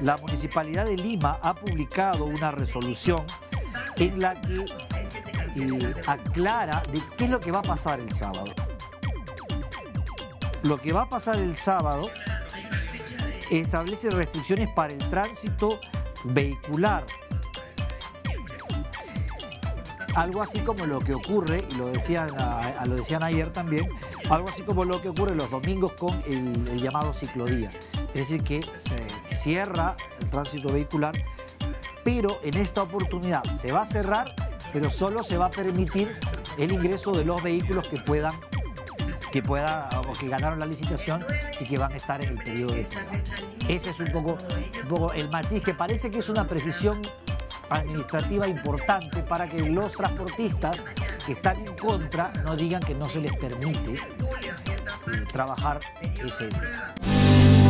la Municipalidad de Lima ha publicado una resolución en la que eh, aclara de qué es lo que va a pasar el sábado. Lo que va a pasar el sábado establece restricciones para el tránsito vehicular. Algo así como lo que ocurre, y lo decían, a- lo decían ayer también, algo así como lo que ocurre los domingos con el, llamado ciclodía. Es decir, que se cierra el tránsito vehicular, pero en esta oportunidad se va a cerrar, pero solo se va a permitir el ingreso de los vehículos que puedan que o que ganaron la licitación y que van a estar en el periodo de prueba. Ese es un poco el matiz que parece que es una precisión administrativa importante para que los transportistas que están en contra no digan que no se les permite eh, trabajar ese día.